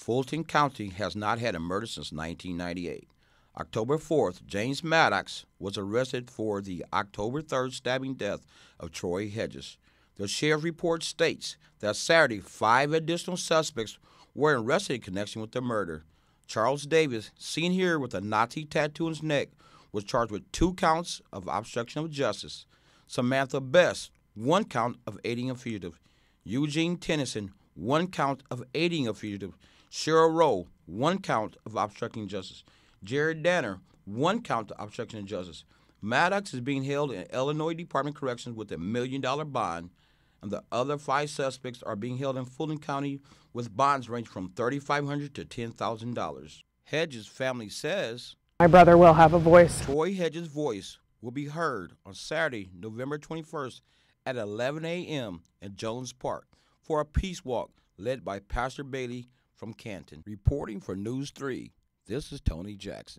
Fulton County has not had a murder since 1998. October 4th, James Maddox was arrested for the October 3rd stabbing death of Troy Hedges. The sheriff's report states that Saturday, five additional suspects were arrested in connection with the murder. Charles Davis, seen here with a Nazi tattoo on his neck, was charged with two counts of obstruction of justice. Samantha Best, one count of aiding a fugitive. Eugene Tennyson, one count of aiding a fugitive. Cheryl Rowe, one count of obstructing justice. Jared Danner, one count of obstruction of justice. Maddox is being held in Illinois Department of Corrections with a million dollar bond, and the other five suspects are being held in Fulton County with bonds ranging from $3,500 to $10,000. Hedges' family says My brother will have a voice. Troy Hedges' voice will be heard on Saturday, November 21st at 11 a.m. in Jones Park for a peace walk led by Pastor Bailey from Canton. Reporting for News 3, this is Tony Jackson.